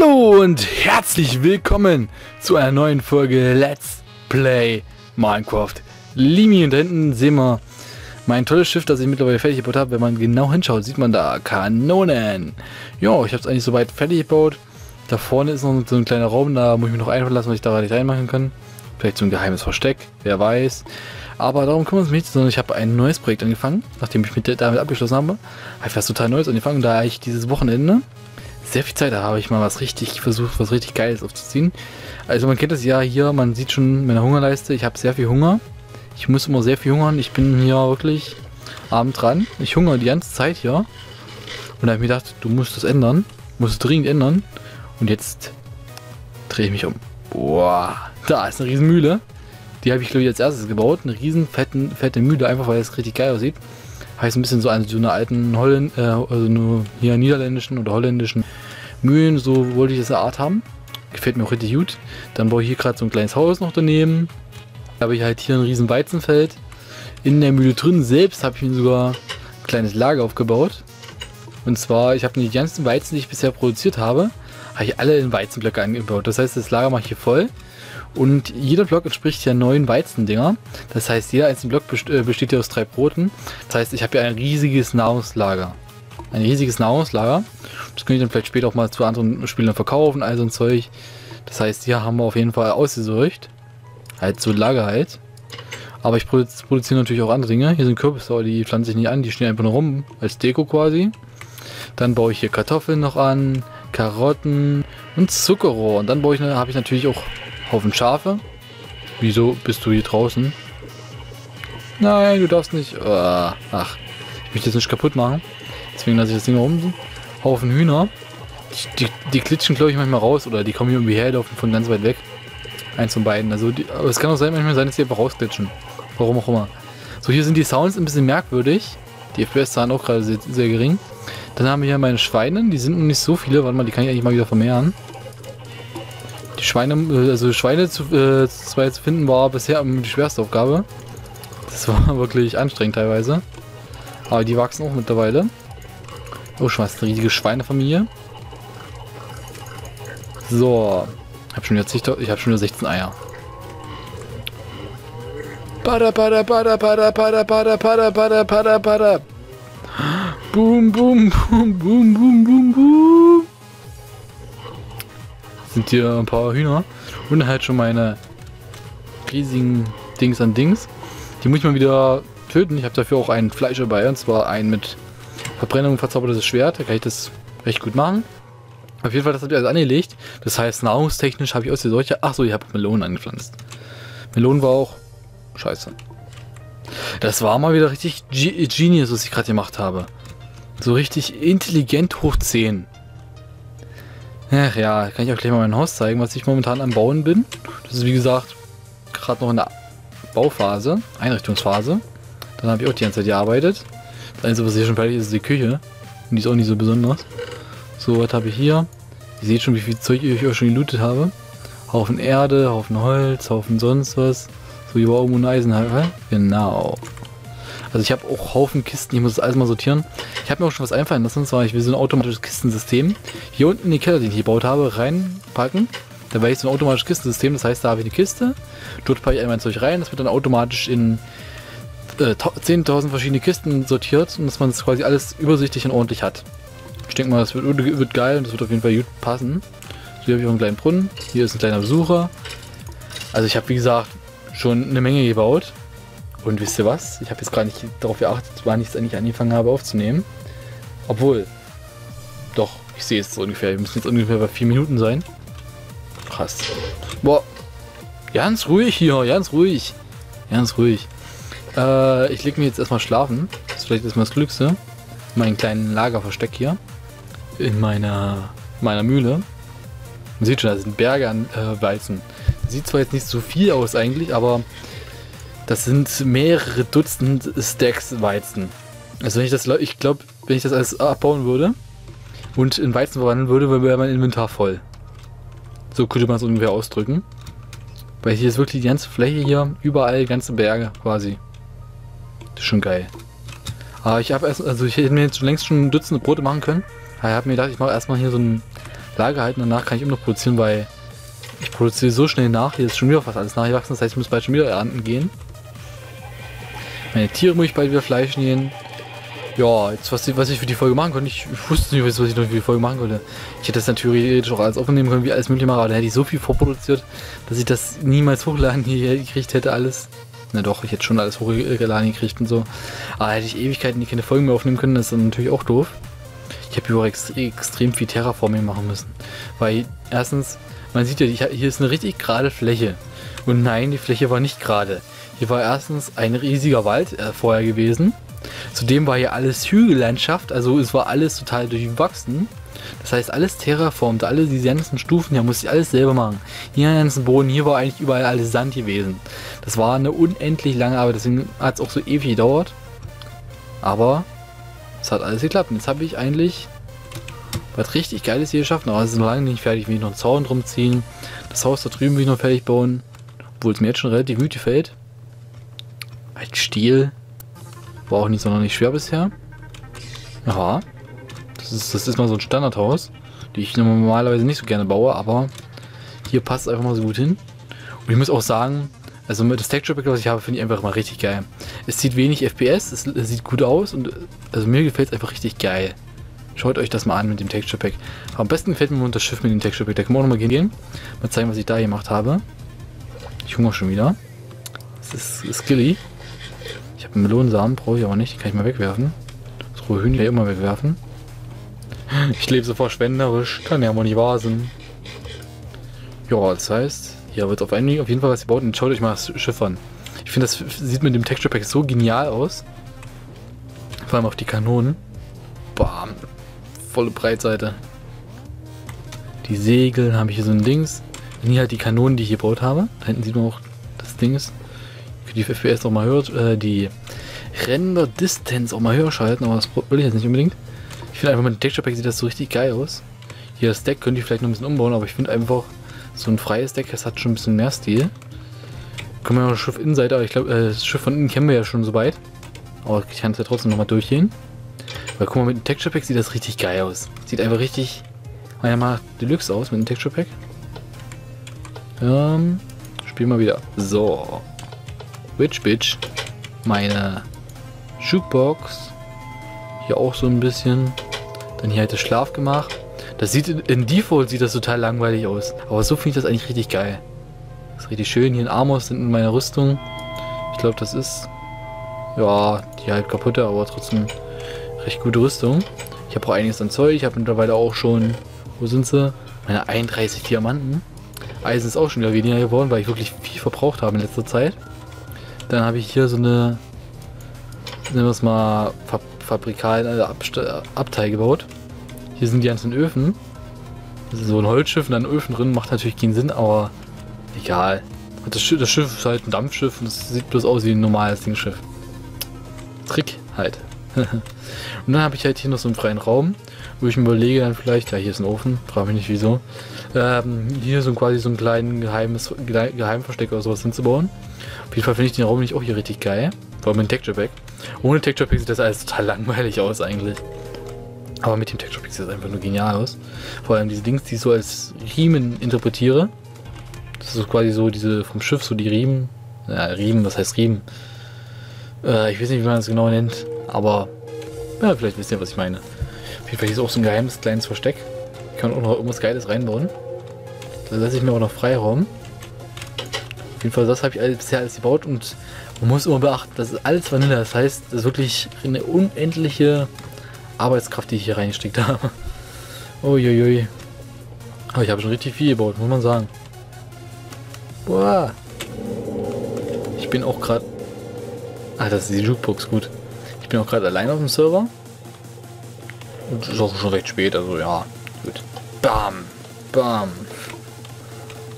Hallo und herzlich willkommen zu einer neuen Folge Let's Play Minecraft Limi. Und da hinten sehen wir mein tolles Schiff, das ich mittlerweile fertig gebaut habe. Wenn man genau hinschaut, sieht man da Kanonen. Ja, ich habe es eigentlich soweit fertig gebaut. Da vorne ist noch so ein kleiner Raum, da muss ich mich noch einfallen lassen, was ich da nicht reinmachen kann. Vielleicht so ein geheimes Versteck, wer weiß. Aber darum kümmern wir uns nicht, sondern ich habe ein neues Projekt angefangen, nachdem ich mit damit abgeschlossen habe. Habe was total Neues angefangen, da ich dieses Wochenende sehr viel Zeit, da habe ich mal was richtig versucht, was richtig Geiles aufzuziehen. Also man kennt das ja hier, man sieht schon meine Hungerleiste, ich habe sehr viel Hunger. Ich muss immer sehr viel hungern, ich bin hier wirklich abend dran. Ich hungere die ganze Zeit hier. Und da habe ich mir gedacht, du musst das ändern, musst es dringend ändern. Und jetzt drehe ich mich um. Boah, da ist eine riesen Mühle. Die habe ich glaube ich als erstes gebaut. Eine riesen fetten, fette Mühle, einfach weil es richtig geil aussieht. Heißt ein bisschen so an so einer alten Holländ äh, also nur hier niederländischen oder holländischen Mühlen, so wollte ich das Art haben. Gefällt mir auch richtig gut. Dann baue ich hier gerade so ein kleines Haus noch daneben. Da habe ich halt hier ein riesen Weizenfeld. In der Mühle drin selbst habe ich mir sogar ein kleines Lager aufgebaut. Und zwar, ich habe die ganzen Weizen, die ich bisher produziert habe, habe ich alle in Weizenblöcke angebaut. Das heißt, das Lager mache ich hier voll. Und jeder Block entspricht ja neun Weizendinger. Das heißt, jeder einzelne Block äh, besteht ja aus drei Broten. Das heißt, ich habe ja ein riesiges Nahrungslager. Ein riesiges Nahrungslager. Das kann ich dann vielleicht später auch mal zu anderen Spielern verkaufen, all so ein Zeug. Das heißt, hier haben wir auf jeden Fall ausgesucht. Halt so Lager halt. Aber ich produziere natürlich auch andere Dinge. Hier sind Kürbisse, die pflanze ich nicht an, die stehen einfach nur rum, als Deko quasi. Dann baue ich hier Kartoffeln noch an, Karotten und Zuckerrohr. Und dann baue habe ich natürlich auch Haufen Schafe. Wieso bist du hier draußen? Nein, du darfst nicht. Oh, ach, ich möchte das nicht kaputt machen. Deswegen lasse ich das Ding rum. Haufen Hühner. Die, die, die klitschen, glaube ich, manchmal raus oder die kommen hier irgendwie herlaufen von ganz weit weg. Eins von beiden. Also, die, aber es kann auch sein, manchmal sein, dass die einfach rausklitschen. Warum auch immer. So, hier sind die Sounds ein bisschen merkwürdig. Die FPS-Zahlen auch gerade sehr, sehr, gering. Dann haben wir hier meine Schweine. Die sind noch nicht so viele. Warte mal, die kann ich eigentlich mal wieder vermehren. Die Schweine, äh, also Schweine zu, äh, zwei zu finden, war bisher die schwerste Aufgabe. Das war wirklich anstrengend teilweise. Aber die wachsen auch mittlerweile. Oh, schon was, riesige Schweinefamilie. So. Ich habe schon wieder ich habe schon wieder 16 Eier. Pada, pada, pada, pada, pada, pada, pada, pada, pada, pada. Boom, boom, boom, boom, boom, boom, boom sind hier ein paar Hühner und halt schon meine riesigen Dings an Dings. Die muss ich mal wieder töten. Ich habe dafür auch ein Fleisch dabei und zwar ein mit Verbrennung verzaubertes Schwert. Da kann ich das recht gut machen. Auf jeden Fall, das habe ich alles angelegt. Das heißt, nahrungstechnisch habe ich aus der solche. Achso, ich habe Melonen angepflanzt. Melonen war auch scheiße. Das war mal wieder richtig Genius, was ich gerade gemacht habe. So richtig intelligent hoch 10. Ach ja, kann ich auch gleich mal mein Haus zeigen, was ich momentan am Bauen bin. Das ist wie gesagt gerade noch in der Bauphase, Einrichtungsphase. Dann habe ich auch die ganze Zeit gearbeitet. Das Einzige, was hier schon fertig ist, ist die Küche. Und die ist auch nicht so besonders. So, was habe ich hier? Ihr seht schon, wie viel Zeug ich euch schon gelootet habe. Haufen Erde, Haufen Holz, Haufen sonst was. So, hier war oben ein Eisenhalter. Genau. Also ich habe auch Haufen Kisten, ich muss das alles mal sortieren. Ich habe mir auch schon was einfallen lassen, und zwar ich will so ein automatisches Kistensystem hier unten in die Keller, die ich gebaut habe, reinpacken. Da wäre ich so ein automatisches Kistensystem, das heißt, da habe ich eine Kiste, dort packe ich einmal Zeug rein, das wird dann automatisch in äh, 10.000 verschiedene Kisten sortiert und dass man das quasi alles übersichtlich und ordentlich hat. Ich denke mal, das wird, wird geil und das wird auf jeden Fall gut passen. So, hier habe ich auch einen kleinen Brunnen, hier ist ein kleiner Besucher. Also ich habe, wie gesagt, schon eine Menge gebaut. Und wisst ihr was? Ich habe jetzt gar nicht darauf geachtet, wann ich es eigentlich angefangen habe aufzunehmen. Obwohl, doch, ich sehe es so ungefähr. Wir müssen jetzt ungefähr bei vier Minuten sein. Krass. Boah, ganz ruhig hier, ganz ruhig. Ganz ruhig. Äh, ich lege mich jetzt erstmal schlafen. Das ist vielleicht erstmal das Glückste. Mein kleinen Lagerversteck hier. In meiner, meiner Mühle. Man sieht schon, da sind Berge an äh, Weizen. Sieht zwar jetzt nicht so viel aus eigentlich, aber das sind mehrere Dutzend Stacks Weizen. Also wenn ich das, ich glaube, wenn ich das alles abbauen würde und in Weizen verwandeln würde, wäre mein Inventar voll. So könnte man es ungefähr ausdrücken. Weil hier ist wirklich die ganze Fläche hier, überall ganze Berge quasi. Ist schon geil. Aber ich habe erst, also ich hätte mir jetzt schon längst schon Dutzende Brote machen können. Aber ich habe mir gedacht, ich mache erstmal hier so ein Lager halten. Danach kann ich immer noch produzieren, weil ich produziere so schnell nach. Hier ist schon wieder fast alles nachgewachsen. Das heißt, ich muss bald schon wieder ernten gehen. Meine Tiere muss ich bald wieder Fleisch nähen. Ja, jetzt was, was ich für die Folge machen konnte, ich, ich wusste nicht, was ich noch für die Folge machen konnte. Ich hätte das dann theoretisch auch alles aufnehmen können, wie alles mögliche machen, aber dann hätte ich so viel vorproduziert, dass ich das niemals hochladen gekriegt hätte, alles. Na doch, ich hätte schon alles hochgeladen gekriegt und so. Aber hätte ich Ewigkeiten die keine Folgen mehr aufnehmen können, das ist dann natürlich auch doof. Ich habe auch ex extrem viel Terraforming machen müssen. Weil erstens, man sieht ja, hier ist eine richtig gerade Fläche. Und nein, die Fläche war nicht gerade. Hier war erstens ein riesiger Wald äh, vorher gewesen. Zudem war hier alles Hügellandschaft, also es war alles total durchwachsen. Das heißt, alles terraformt, alle diese ganzen Stufen hier musste ich alles selber machen. Hier den ganzen Boden, hier war eigentlich überall alles Sand gewesen. Das war eine unendlich lange Arbeit, deswegen hat es auch so ewig gedauert. Aber es hat alles geklappt. Und jetzt habe ich eigentlich was richtig Geiles hier geschafft. Aber es ist noch lange nicht fertig. Ich will noch einen Zaun drum ziehen. Das Haus da drüben will ich noch fertig bauen. Obwohl es mir jetzt schon relativ gut gefällt. Ein Stiel. War auch nicht sonderlich schwer bisher. Ja. Das ist, das ist mal so ein Standardhaus, die ich normalerweise nicht so gerne baue, aber hier passt es einfach mal so gut hin. Und ich muss auch sagen, also das Texture Pack, was ich habe, finde ich einfach mal richtig geil. Es sieht wenig FPS, es, es sieht gut aus und also mir gefällt es einfach richtig geil. Schaut euch das mal an mit dem Texture Pack. Aber am besten gefällt mir das Schiff mit dem Texture Pack. Da können wir auch nochmal gehen. Mal zeigen, was ich da gemacht habe. Ich hungere schon wieder. Das ist, ist Skilly. Ich habe einen Melonensamen, brauche ich aber nicht. Die kann ich mal wegwerfen. Das rohe Hühnchen immer wegwerfen. Ich lebe so verschwenderisch. Kann ja wohl nicht wahr sein. Ja, das heißt, hier wird auf, einen, auf jeden Fall was gebaut. Und schaut euch mal das Schiff an. Ich finde, das sieht mit dem Texture Pack so genial aus. Vor allem auf die Kanonen. Bam. Volle Breitseite. Die Segel habe ich hier so ein Dings. Und hier halt die Kanonen, die ich gebaut habe. Da hinten sieht man auch das Dings. Für die FPS auch mal höher, äh, die Render Distance auch mal höher schalten, aber das will ich jetzt nicht unbedingt. Ich finde einfach mit dem Texture Pack sieht das so richtig geil aus. Hier das Deck könnte ich vielleicht noch ein bisschen umbauen, aber ich finde einfach so ein freies Deck, das hat schon ein bisschen mehr Stil. Können wir noch das Schiff Innenseite, aber ich glaube, äh, das Schiff von innen kennen wir ja schon so weit. Aber ich kann es ja trotzdem nochmal durchgehen. Weil guck mal, mit dem Texture Pack sieht das richtig geil aus. Sieht einfach richtig, meiner Meinung nach, Deluxe aus mit dem Texture Pack. Ähm, spiel mal wieder. So. Witch Bitch. Meine Jukebox. Hier auch so ein bisschen. Dann hier halt das Schlafgemach. Das sieht in, Default sieht das total langweilig aus. Aber so finde ich das eigentlich richtig geil. Das ist richtig schön. Hier ein Armor sind in meiner Rüstung. Ich glaube, das ist ja die halb kaputte, aber trotzdem recht gute Rüstung. Ich habe auch einiges an Zeug. Ich habe mittlerweile auch schon, wo sind sie? Meine 31 Diamanten. Eisen ist auch schon wieder weniger geworden, weil ich wirklich viel verbraucht habe in letzter Zeit. Dann habe ich hier so eine, nennen wir es mal, Fab Fabrikal, also Abteil gebaut. Hier sind die ganzen Öfen. So ein Holzschiff und dann Öfen drin, macht natürlich keinen Sinn, aber egal. Das Schiff, das Schiff ist halt ein Dampfschiff und es sieht bloß aus wie ein normales Dingschiff. Trick halt. und dann habe ich halt hier noch so einen freien Raum, wo ich mir überlege dann vielleicht, ja hier ist ein Ofen, frage mich nicht wieso, ähm, hier so quasi so einen kleinen geheimes Geheimversteck oder sowas hinzubauen. Auf jeden Fall finde ich den Raum nicht auch hier richtig geil, vor allem mit Texture Pack. Ohne Texture Pack sieht das alles total langweilig aus eigentlich. Aber mit dem Texture Pack sieht das einfach nur genial aus. Vor allem diese Dings, die ich so als Riemen interpretiere. Das ist quasi so diese vom Schiff, so die Riemen. Ja, Riemen, was heißt Riemen? Äh, ich weiß nicht, wie man das genau nennt, aber ja, vielleicht wisst ihr, was ich meine. Auf jeden Fall hier ist auch so ein geheimes kleines Versteck. Ich kann auch noch irgendwas Geiles reinbauen. Da lasse ich mir aber noch Freiraum. Auf jeden Fall, das habe ich bisher alles gebaut und man muss immer beachten, das ist alles Vanille. Das heißt, das ist wirklich eine unendliche Arbeitskraft, die ich hier reingesteckt habe. Uiuiui. Aber ich habe schon richtig viel gebaut, muss man sagen. Boah. Ich bin auch gerade Ah, das ist die Jukebox, gut. Ich bin auch gerade allein auf dem Server. Und es ist auch schon recht spät, also ja. Gut. Bam. Bam.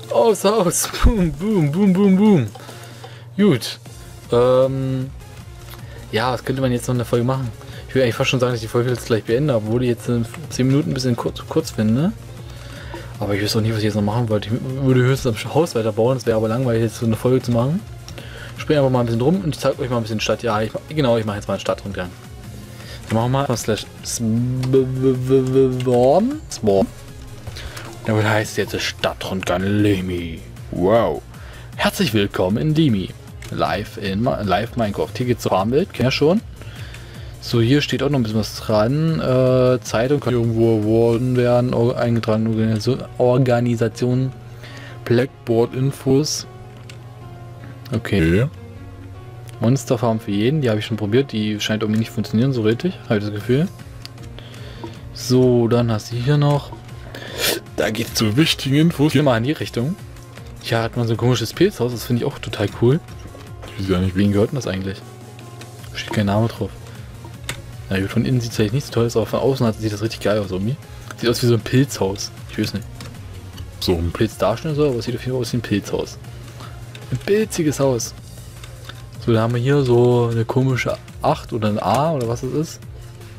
Aus, aus. Boom, boom, boom, boom, boom. Gut. Ähm. Ja, was könnte man jetzt noch in der Folge machen? Ich will eigentlich fast schon sagen, dass ich die Folge jetzt gleich beende, obwohl ich jetzt in 10 Minuten ein bisschen kurz, kurz finde. Aber ich weiß auch nicht, was ich jetzt noch machen wollte. Ich würde höchstens am Haus weiterbauen. Es wäre aber langweilig, jetzt so eine Folge zu machen springe einfach mal ein bisschen rum und zeige euch mal ein bisschen Stadt. Ja, ich, genau, ich mache jetzt mal einen Stadtrundgang. Dann machen wir mal slash swarm. Swarm. Damit heißt jetzt Stadtrundgang Limi. Wow. Herzlich willkommen in Limi. Live in Live Minecraft. Hier geht's Rahmenbild, kennt ihr schon. So, hier steht auch noch ein bisschen was dran. Äh, Zeitung kann irgendwo geworden werden, eingetragen Organisation, Blackboard-Infos. Okay. okay. Monsterfarm für jeden, die habe ich schon probiert, die scheint irgendwie nicht funktionieren so richtig, habe ich das Gefühl. So, dann hast du hier noch. Da geht es zu wichtigen Infos. Hier mal in die Richtung. Hier hat man so ein komisches Pilzhaus, das finde ich auch total cool. Ich weiß gar nicht, wen gehört denn das eigentlich? Steht kein Name drauf. Na gut, von innen sieht es eigentlich nicht so toll aus, aber von außen sieht das richtig geil aus irgendwie. Sieht aus wie so ein Pilzhaus. Ich weiß nicht. So ein Pilz darstellen soll, aber es sieht auf jeden Fall aus wie ein Pilzhaus. Ein pilziges Haus. So, da haben wir hier so eine komische 8 oder ein A oder was das ist.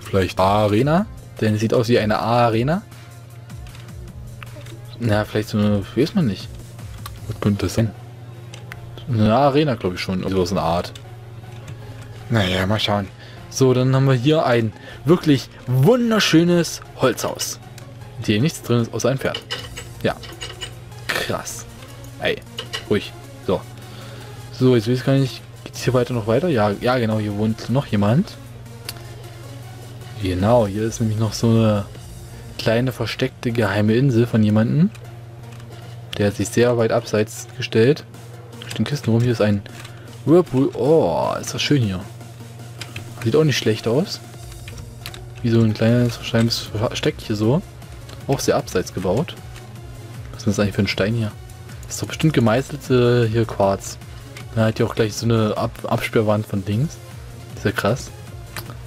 Vielleicht A-Arena. Denn es sieht aus wie eine A-Arena. Na, vielleicht so eine, weiß man nicht. Was könnte das sein? Eine Arena, glaube ich schon. So aus einer Art. Naja, mal schauen. So, dann haben wir hier ein wirklich wunderschönes Holzhaus. Hier nichts drin ist, außer ein Pferd. Ja. Krass. Ey, ruhig. So. So, jetzt weiß ich gar nicht, hier weiter noch weiter? Ja, ja genau, hier wohnt noch jemand. Genau, hier ist nämlich noch so eine kleine versteckte geheime Insel von jemandem. Der hat sich sehr weit abseits gestellt. Den Kisten rum. Hier ist ein Whirlpool. Oh, ist das schön hier. Sieht auch nicht schlecht aus. Wie so ein kleines, wahrscheinlich Versteck hier so. Auch sehr abseits gebaut. Was ist das eigentlich für ein Stein hier? Das ist doch bestimmt gemeißelte hier Quarz. Da hat ja auch gleich so eine Ab Absperrwand von Dings. Ist ja krass.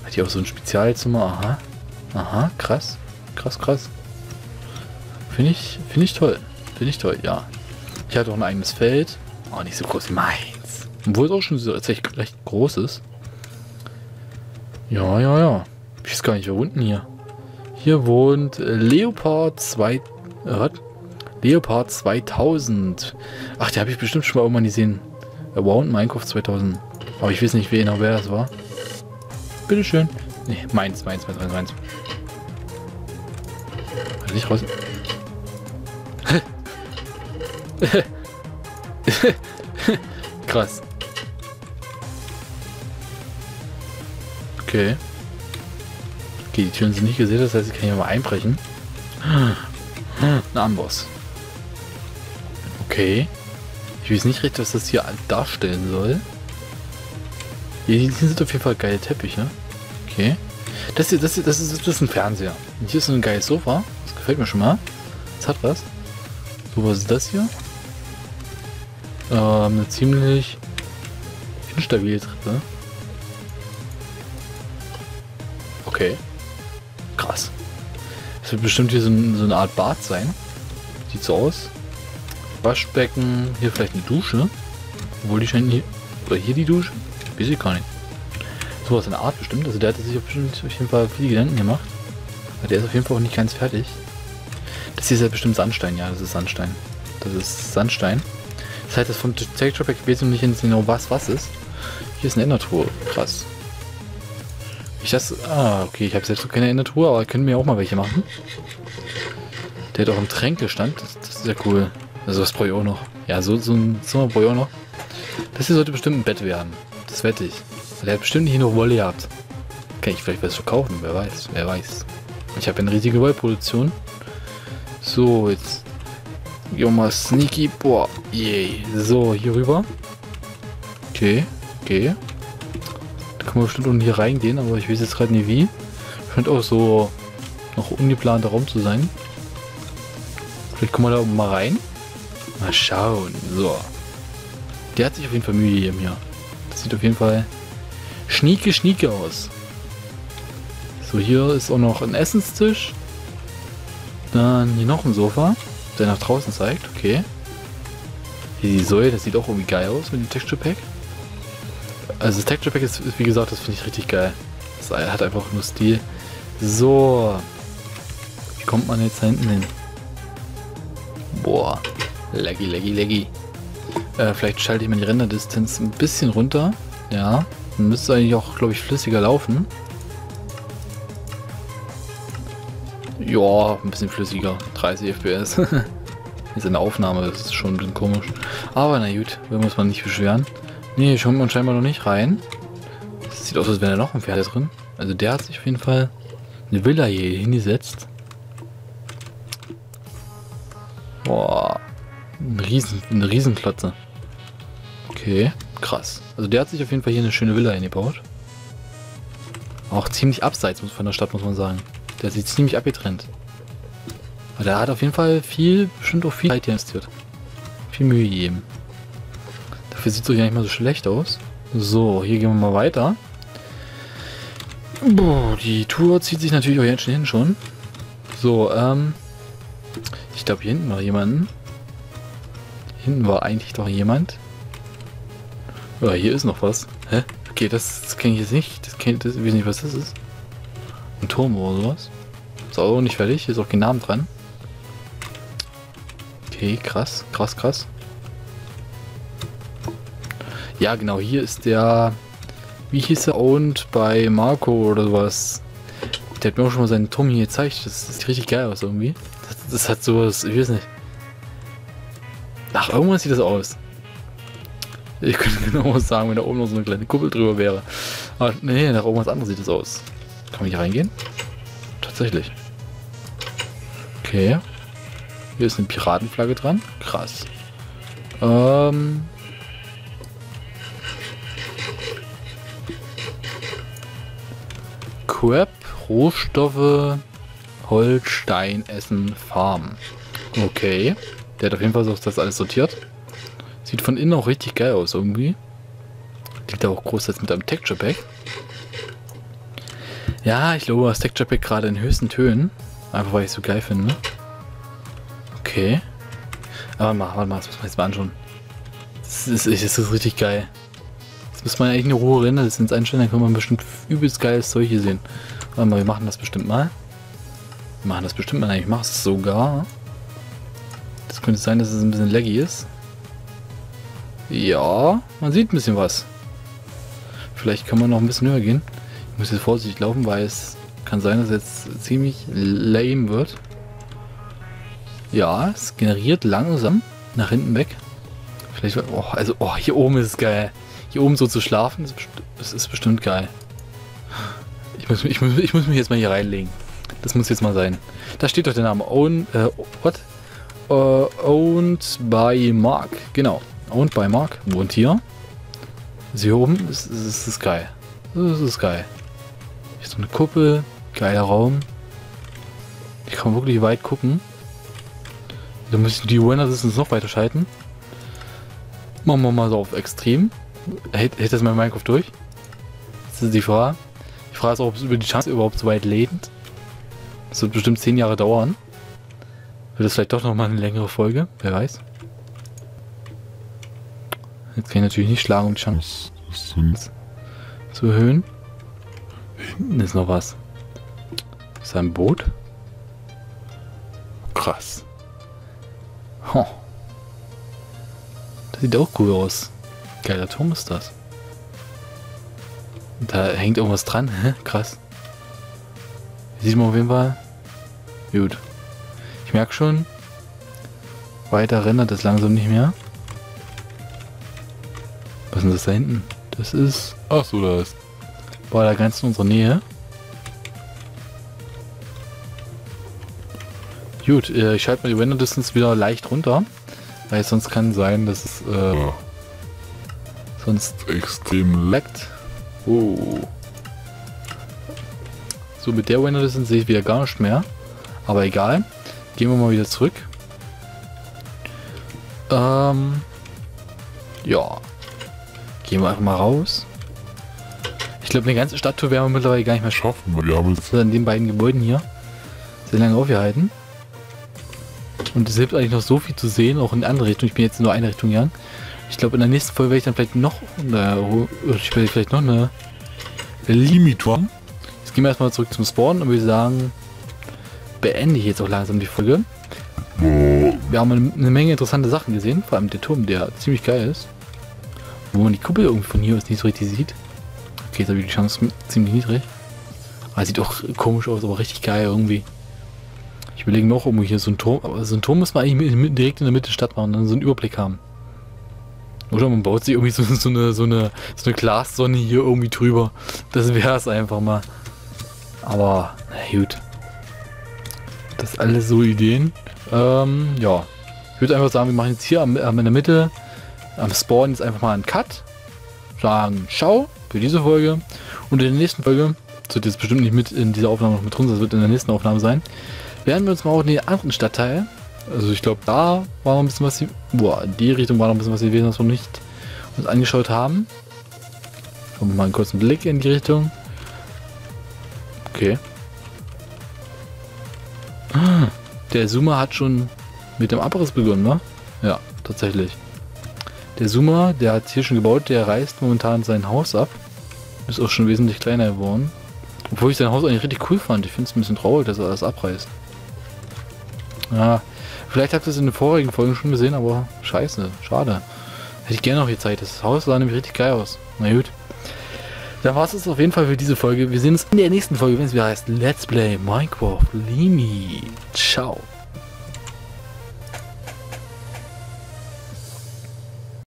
Hat hier auch so ein Spezialzimmer. Aha. Aha, krass. Krass, krass. Finde ich, finde ich toll. Finde ich toll, ja. Ich hatte auch ein eigenes Feld. Auch nicht so groß wie meins. Obwohl es auch schon so tatsächlich recht groß ist. Ja, ja, ja. Ich weiß gar nicht, wer denn hier? Hier wohnt Leopard 2. Äh, Leopard 2000. Ach, die habe ich bestimmt schon mal irgendwann gesehen. Around Minecraft 2000. Aber ich weiß nicht wer genau wer das war. Bitteschön. Nee, meins, meins, meins, meins, meins. Kann ich raus. Krass. Okay. Okay, die Türen sind nicht gesehen, das heißt, ich kann hier mal einbrechen. Ein Amboss. Okay. Ich weiß nicht recht, was das hier darstellen soll. Hier sind auf jeden Fall geile Teppiche. Okay. Das hier, das hier, das ist, das ist ein Fernseher. Und hier ist so ein geiles Sofa. Das gefällt mir schon mal. Das hat was. So, was ist das hier? Ähm, eine ziemlich instabile Treppe. Okay. Krass. Das wird bestimmt hier so, so eine Art Bad sein. Sieht so aus. Waschbecken, hier vielleicht eine Dusche. Obwohl die scheint hier. Oder hier die Dusche? Weiß ich gar nicht. So was in der Art bestimmt. Also der hat sich auf jeden Fall viele Gedanken gemacht. Aber der ist auf jeden Fall auch nicht ganz fertig. Das hier ist ja bestimmt Sandstein, ja, das ist Sandstein. Das ist Sandstein. Das heißt, das vom weiß noch nicht genau was was ist. Hier ist eine Endertruhe. Krass. Ich das. Ah, okay, ich habe selbst noch keine Endertruhe, aber können wir auch mal welche machen. Der hat auch einen Tränkestand. Das, das ist ja cool. Also was brauche ich auch noch? Ja, so, so ein Zimmer brauche ich auch noch. Das hier sollte bestimmt ein Bett werden. Das wette ich. Der hat bestimmt hier noch Wolle gehabt. Kann ich vielleicht was verkaufen? Wer weiß, wer weiß. Ich habe eine riesige Wollproduktion. So, jetzt mal sneaky. Boah, yay. So, hier rüber. Okay, okay. Da kann man bestimmt unten hier reingehen, aber ich weiß jetzt gerade nicht wie. Scheint auch so noch ungeplanter Raum zu sein. Vielleicht kommen wir da oben mal rein. Mal schauen. So. Der hat sich auf jeden Fall Mühe hier. Das sieht auf jeden Fall schnieke, schnieke aus. So, hier ist auch noch ein Essenstisch. Dann hier noch ein Sofa, der nach draußen zeigt. Okay. Hier die Säule, das sieht auch irgendwie geil aus mit dem Texture Pack. Also das Texture Pack ist, wie gesagt, das finde ich richtig geil. Das hat einfach nur Stil. So. Wie kommt man jetzt da hinten hin? Boah. Laggy, laggy, laggy. Äh, vielleicht schalte ich mal die Renderdistanz ein bisschen runter. Ja. Dann müsste eigentlich auch, glaube ich, flüssiger laufen. Ja, ein bisschen flüssiger. 30 FPS. Jetzt in der Aufnahme, das ist schon ein bisschen komisch. Aber na gut, wir muss man nicht beschweren. Nee, schauen wir scheinbar noch nicht rein. Das sieht aus, als wäre da noch ein Pferd drin. Also der hat sich auf jeden Fall eine Villa hier hingesetzt. Boah. Ein Riesen, eine Riesenklotze. Okay, krass. Also der hat sich auf jeden Fall hier eine schöne Villa hingebaut. Auch ziemlich abseits von der Stadt, muss man sagen. Der sieht ziemlich abgetrennt. Aber der hat auf jeden Fall viel, bestimmt auch viel Zeit investiert. Viel Mühe gegeben. Dafür sieht es doch ja nicht mal so schlecht aus. So, hier gehen wir mal weiter. Boah, die Tour zieht sich natürlich auch jetzt schon hin schon. So, ähm. Ich glaube, hier hinten war jemand. Hinten war eigentlich doch jemand. Ja, hier ist noch was. Hä? Okay, das, das kenne ich jetzt nicht. Das kennt das, ich weiß nicht, was das ist. Ein Turm oder sowas. Ist auch nicht fertig. Hier ist auch kein Namen dran. Okay, krass, krass, krass. Ja, genau, hier ist der wie hieß er owned bei Marco oder sowas. Der hat mir auch schon mal seinen Turm hier gezeigt. Das sieht richtig geil aus irgendwie. Das, das hat sowas, ich weiß nicht. Ach, irgendwas sieht das aus. Ich könnte genau sagen, wenn da oben noch so eine kleine Kuppel drüber wäre. Aber nee, nach irgendwas anderes sieht das aus. Kann man hier reingehen? Tatsächlich. Okay. Hier ist eine Piratenflagge dran. Krass. Ähm, Crap, Rohstoffe, Holstein, Essen, Farm. Okay. Der hat auf jeden Fall so das alles sortiert. Sieht von innen auch richtig geil aus irgendwie. Liegt da auch groß jetzt mit einem Texture Pack. Ja, ich glaube das Texture Pack gerade in höchsten Tönen. Einfach weil ich es so geil finde. Okay. Aber mal, warte mal, das muss man jetzt mal anschauen. Das ist, das ist richtig geil. Jetzt müssen wir eigentlich eine Ruhe rennen, das ins einstellen, dann kann man bestimmt übelst geiles Zeug hier sehen. Warte mal, wir machen das bestimmt mal. Wir machen das bestimmt mal, ich mache es sogar. Das könnte sein, dass es ein bisschen laggy ist. Ja, man sieht ein bisschen was. Vielleicht kann man noch ein bisschen höher gehen. Muss jetzt vorsichtig laufen, weil es kann sein, dass es jetzt ziemlich lame wird. Ja, es generiert langsam nach hinten weg. Vielleicht, oh, also, oh, hier oben ist es geil. Hier oben so zu schlafen, das, das ist bestimmt geil. Ich muss, ich, muss, ich muss mich jetzt mal hier reinlegen. Das muss jetzt mal sein. Da steht doch der Name. Own, äh, what? Uh, owned by Mark. Genau. Owned by Mark. Wohnt hier. Das hier oben ist, ist, ist geil. Das ist geil. Hier so eine Kuppel. Geiler Raum. Ich kann wirklich weit gucken. Da müssen die Winner noch weiter schalten. Machen wir mal so auf extrem. Hält, hält das mein Minecraft durch? Das ist die Frage. Die Frage ist auch, ob es über die Chance überhaupt so weit lädt. Das wird bestimmt 10 Jahre dauern. Wird das vielleicht doch nochmal eine längere Folge? Wer weiß. Jetzt kann ich natürlich nicht schlagen, um die Chance zu erhöhen. Hinten ist noch was. Ist ein Boot? Krass. Huh. Das sieht auch cool aus. Geiler Turm ist das. Da hängt irgendwas dran. Hä? Krass. Sieht man auf jeden Fall. Gut. Ich merke schon, weiter rendert es langsam nicht mehr. Was ist denn das da hinten? Das ist... Ach so, da ist... Boah, da ganz in unserer Nähe. Gut, äh, ich schalte mal die Render Distance wieder leicht runter. Weil sonst kann sein, dass es... Äh, ja sonst extrem leckt. Oh. So, mit der Window sind sehe ich wieder gar nicht mehr. Aber egal. Gehen wir mal wieder zurück. Ähm. Ja. Gehen wir einfach mal raus. Ich glaube, eine ganze Stadttour werden wir mittlerweile gar nicht mehr schaffen. Wir haben jetzt an den beiden Gebäuden hier sehr lange aufgehalten. Und es hilft eigentlich noch so viel zu sehen, auch in andere Richtungen. Ich bin jetzt nur eine Richtung gegangen. Ich glaube, in der nächsten Folge werde ich dann vielleicht noch, äh, ich werde vielleicht noch eine, eine Limitor. Jetzt gehen wir erstmal zurück zum Spawn und wir sagen, beende ich jetzt auch langsam die Folge. Wir haben eine, eine Menge interessante Sachen gesehen, vor allem der Turm, der ziemlich geil ist. Wo man die Kuppel irgendwie von hier aus nicht so richtig sieht. Okay, habe ich die Chance ziemlich niedrig. Aber sieht auch komisch aus, aber richtig geil irgendwie. überlege mir auch irgendwo hier so ein Turm, aber so ein Turm muss man eigentlich mitten- direkt in der Mitte der Stadt machen, dann so einen Überblick haben. Oder man baut sich irgendwie so, so, eine, so, eine, so eine Glassonne hier irgendwie drüber. Das wäre es einfach mal. Aber, na gut. Das ist alles so Ideen. Ähm, ja. Ich würde einfach sagen, wir machen jetzt hier in der Mitte, am Spawn jetzt einfach mal einen Cut. Sagen, ciao für diese Folge. Und in der nächsten Folge, das wird jetzt bestimmt nicht mit in dieser Aufnahme noch mit drin, das wird in der nächsten Aufnahme sein, werden wir uns mal auch in den anderen Stadtteil, also ich glaube, da war noch ein bisschen was, boah, in die Richtung war noch ein bisschen was gewesen, was wir nicht uns angeschaut haben. Wir mal einen kurzen Blick in die Richtung. Okay. Ah, Der Zoomer hat schon mit dem Abriss begonnen, ne? Ja, tatsächlich. Der Zoomer, der hat hier schon gebaut, der reißt momentan sein Haus ab. Ist auch schon wesentlich kleiner geworden. Obwohl ich sein Haus eigentlich richtig cool fand. Ich finde es ein bisschen traurig, dass er das abreißt. Ja, vielleicht habt ihr es in den vorigen Folgen schon gesehen, aber scheiße, schade. Hätte ich gerne noch gezeigt. Das Haus sah nämlich richtig geil aus. Na gut. Dann war es das auf jeden Fall für diese Folge. Wir sehen uns in der nächsten Folge, wenn es wieder heißt Let's Play Minecraft Limi. Ciao.